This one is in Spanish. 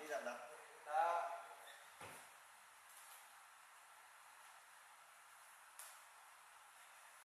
manera la